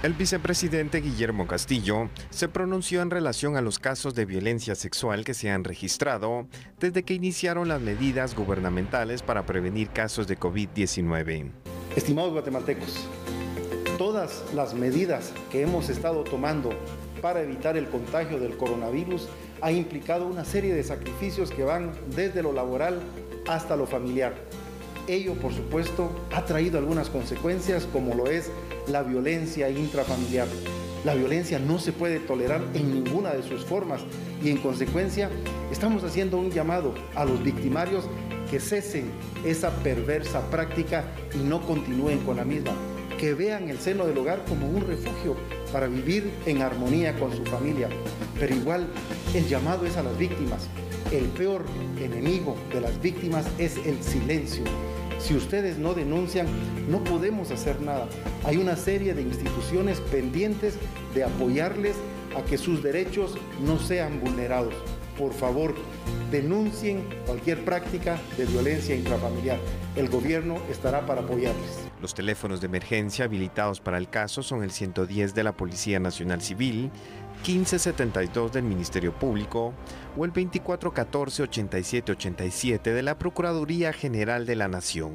El vicepresidente Guillermo Castillo se pronunció en relación a los casos de violencia sexual que se han registrado desde que iniciaron las medidas gubernamentales para prevenir casos de COVID-19. Estimados guatemaltecos, todas las medidas que hemos estado tomando para evitar el contagio del coronavirus ha implicado una serie de sacrificios que van desde lo laboral hasta lo familiar. Ello, por supuesto, ha traído algunas consecuencias como lo es la violencia intrafamiliar. La violencia no se puede tolerar en ninguna de sus formas y en consecuencia estamos haciendo un llamado a los victimarios que cesen esa perversa práctica y no continúen con la misma, que vean el seno del hogar como un refugio para vivir en armonía con su familia. Pero igual el llamado es a las víctimas. El peor enemigo de las víctimas es el silencio si ustedes no denuncian, no podemos hacer nada. Hay una serie de instituciones pendientes de apoyarles a que sus derechos no sean vulnerados. Por favor, denuncien cualquier práctica de violencia intrafamiliar. El gobierno estará para apoyarles. Los teléfonos de emergencia habilitados para el caso son el 110 de la Policía Nacional Civil, 1572 del Ministerio Público o el 2414-8787 de la Procuraduría General de la Nación.